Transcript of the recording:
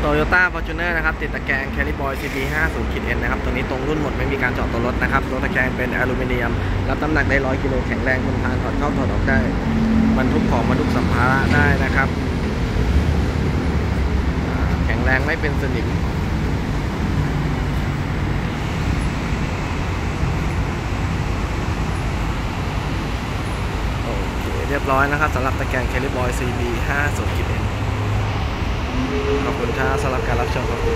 โตโยต้าฟอร์จูนเนอร์นะครับ ติดตะแกรง Carryboy CB 5 0 N นนะครับ ตัวนี้ตรงรุ่นหมดไม่มีการเจาะตัวรถนะครับ ตัวตะแกรงเป็นอลูมิเนียม รับน้ำหนักได้100กิโลแข็งแรงทนทานถอดเข้าถอดออกได้บรรทุกของบรรทุกสัมภาระได้นะครับ แข็งแรงไม่เป็นสนิมโอเคเรียบร้อยนะครับสำหรับตะแกรงแคลิบอย CB 5 0 គុណថាសម្រាប់ការឡាប់ចុងរបស់